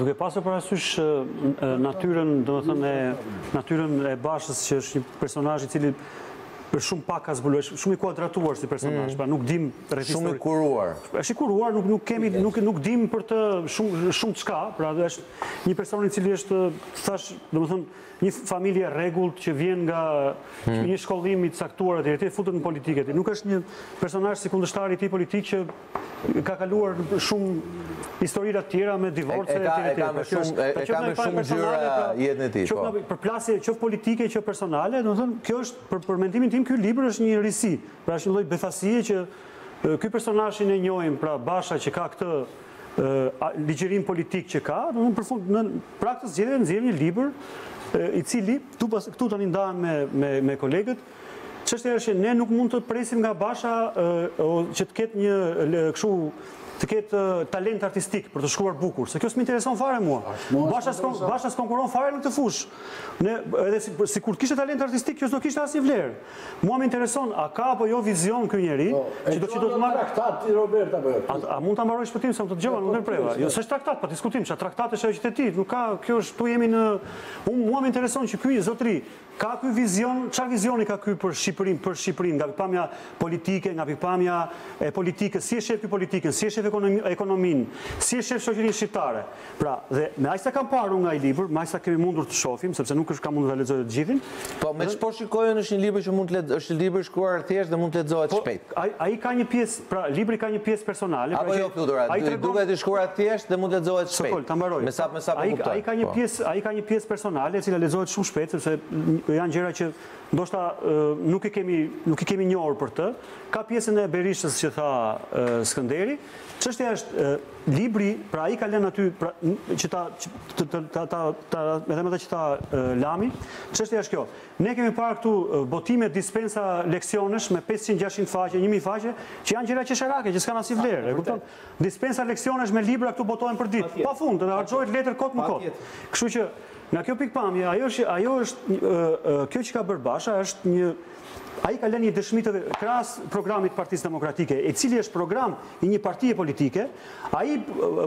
Duke pasur parasysh natyrën, domethënë, natyrën e Bashës që është një personazh i cili është shumë pak ka zbuluar, është shumë i kuadratuar si personazh, mm. pra nuk dim rreth historisë. Shumë i kuruar. Është i kuruar, nuk nuk kemi nuk nuk dim për të shumë shumë çka, pra është një person i cili është thjesht, domethënë një familje e rregullt që vjen nga mm. një shkollim i caktuar atje, i futet në politikë, nuk është një personazh si kundërshtari i tij politik që Ka kaluar shumë historira të tjera me divorce etj etj. E ka më shumë e ka më shumë gjëra pra, jetën e tij. Po. Përplasje qoftë politike qoftë personale, domethënë kjo është për për mendimin tim ky libër është një risi. Pra është një lloj befasie që ky personazhin e njohim pra Basha që ka këtë ligjërim politik që ka, domethënë në prag të zgjedhjeve nxjerr një libër i cili këtu pas këtu tani ndahem me me me kolegët Çështja është që ne nuk mund të presim nga Basha që të ketë një kështu të ketë talent artistik për të shkruar bukur, se kjo s'më intereson fare mua. Basha s'kon Basha s'konkuron fare në këtë fushë. Edhe si, sikur të kishte talent artistik, kjo s'do kishte asnjë vlerë. Mua më intereson a ka apo jo vizion ky njeri, po, që do që do të marrë traktat i Robert apo jo. A, mund ta mbaroj Shpëtim se unë të dëgjova, nuk të ndërpreva. Jo, s'është traktat, po diskutim, çfarë traktati është ajo që ti, nuk ka, kjo është tu jemi në unë mua më intereson që ky zotri Ka ky vizion, ça vizioni ka ky për Shqipërinë, për Shqipërinë, nga pikëpamja politike, nga pikëpamja e politikës, si e shef ky politikën, si e shef ekonominë, si e shef shoqërinë shqiptare. Pra, dhe me aq sa kam parë unë nga ai libër, me aq sa kemi mundur të shofim, sepse nuk është se kam mundur ta lexoj të gjithin. Po, me ç'po shikoj unë është një libër që mund të lexohet, është libër i shkruar thjesht dhe mund të lexohet po, shpejt. Po, ai ka një pjesë Pra, libri ka një pjesë personale, pra që ai tregon duket i shkruar thjesht dhe mund të lexohet shpejt. Sokol, ta mbaroj. Me sa me sa po kuptoj. Ai ka një po. pjesë, ai ka një pjesë personale e cila lexohet shumë shpejt sepse janë gjëra që ndoshta nuk i kemi nuk i kemi njohur për të. Ka pjesën e Berishës që tha Skënderi. Çështja është libri, pra ai ka lënë aty pra, që ta ta ta ta edhe me atë që tha Lami. Çështja është kjo. Ne kemi parë këtu botime dispensa leksionesh me pesëqind, gjashtëqind faqe, një mijë faqe, që janë gjëra qesharake, që s'kanë asnjë vlerë, e kupton? Dispensa leksionesh me libra këtu botohen përditë, pafund, dhe harxhohet letër kot më kot. Kështu që nga kjo pikëpamje, ajo është, ajo është kjo që ka bërë Basha është një ai ka lënë një dëshmi të krahas programit të Partisë Demokratike, i cili është program i një partie politike, ai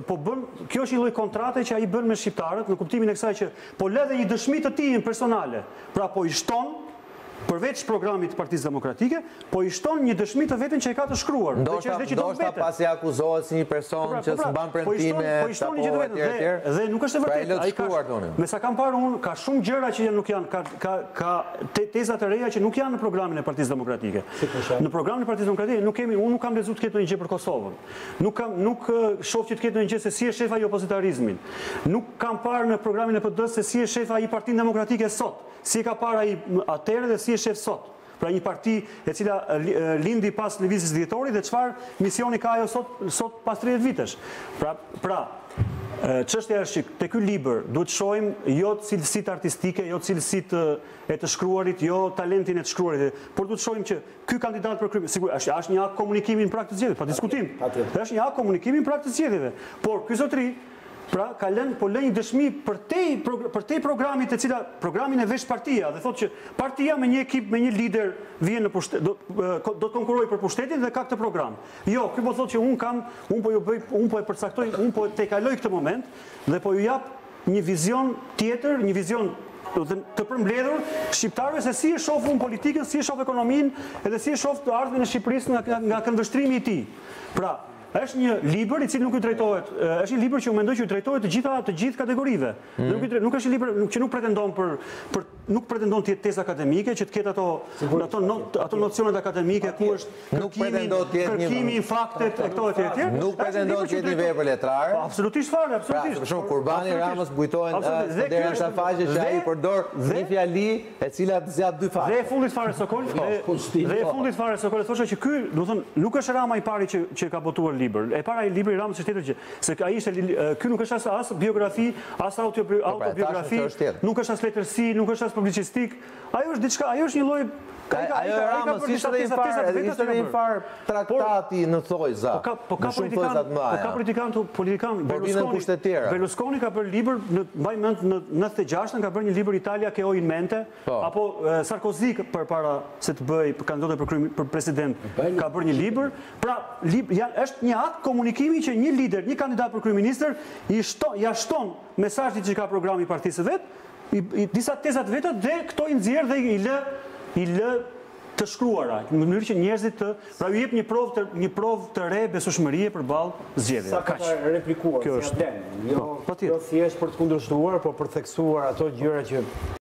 po bën, kjo është një lloj kontrate që ai bën me shqiptarët në kuptimin e kësaj që po lë dhe një dëshmi të tijën personale, pra po i shton, përveç programit të Partisë Demokratike, po i shton një dëshmi të vetën që e ka të shkruar dhe që është dhe që do mbetet. Ndoshta pasi akuzohet si një person po pra, që po pra, s'mban premtime, po i shton një gjë të vetën dhe dhe nuk është e pra, vërtetë. Ai ka me sa kam parë unë, ka shumë gjëra që nuk janë ka ka ka teza të reja që nuk janë në programin e Partisë Demokratike. Në programin e Partisë Demokratike nuk kemi unë nuk kam lexuar të ketë ndonjë gjë për Kosovën. Nuk kam, nuk shoh që të ketë ndonjë gjë se si e shef ai opozitarizmin. Nuk kam parë në programin e PD-së se si e shef ai Partinë Demokratike sot, si e ka parë ai atëherë dhe si e shef sot. Pra një parti e cila lindi pas Lëvizjes së Dhjetorit dhe çfarë misioni ka ajo sot sot pas tridhjetë vitesh. Pra, pra çështja është që te ky libër duhet të shohim jo cilësitë artistike, jo cilësitë e të shkruarit, jo talentin e të shkruarit, por duhet të shohim që Ky kandidat për krye, sigur, është është një akt komunikimi në prag të zgjedhjeve, pa diskutim. Është një akt komunikimi në prag të zgjedhjeve. Por ky zotëri Pra, ka lënë, po lënë një dëshmi përtej, përtej programit, e cila, programin e vesh partia, dhe thotë që partia me një ekip, me një lider, vjen në pushtet, do, do të konkurrojë për pushtetin dhe ka këtë program. Jo, ky po thotë që unë kam, unë po, ju bëj, unë po e përcaktoj, unë po e tejkaloj këtë moment dhe po ju jap një vizion tjetër, një vizion të përmbledhur shqiptarëve se si e shoh unë politikën, si e shoh ekonominë, edhe si e shoh të ardhmen e Shqipërisë nga nga, nga këndvështrimi i tij. Pra, është një libër i cili nuk i drejtohet, është një libër që unë mendoj që i drejtohet të gjitha të gjithë kategorive. Mm. Nuk, nuk është një libër që nuk pretendon për për nuk pretendon të jetë tezë akademike, që të ketë ato, ato, ato nocionet akademike ku është kërkimi, kërkimi i faktet e këto e tjerë tjerë. Nuk pretendon të jetë një vepër letrare. Po, absolutisht fare, pra, absolutisht. Për shembull Kurbani i Ramës kujtohen dhe dhe është faqe që ai përdor një fjali e cila të zgjat dy faqe. Dhe e fundit fare Sokol, po, po, dhe e po. fundit fare Sokol thosha që ky, do të thonë, nuk është Rama i pari që që ka botuar libër. E para libri i Ramës është tjetër gjë, se ai ishte ky nuk është as as biografi As autobiografi, nuk është as letërsi, nuk është as publicistikë. Ajo është diçka, ajo është një lloj Ajo e Ramës ishte dhe një farë, ishte dhe një farë traktati në thojza, po po në shumë thojza të mëdhaja. Po ka politikanë të politikanë, Berlusconi ka bërë libër, mbaj mend në nëntëdhjetë e gjashtën, ka bërë një libër Italia che ho in mente, Po. Apo Sarkozy përpara se të bëhej kandidat për kryeministër për president ka bërë një libër. Pra, lib, ja, është një akt komunikimi që një lider, një kandidat për kryeministër i shton, ia shton mesazhit që ka programi i partisë së vet, i, i disa teza të veta dhe këto i nxjerr dhe i lë i lë të shkruara, në mënyrë që njerëzit të, pra ju jep një provë të një provë të re besueshmërie përballë zgjedhjeve. Sa ka replikuar, Kjo si është. Jo, po, jo thjesht për të kundërshtuar, por për të theksuar ato gjëra që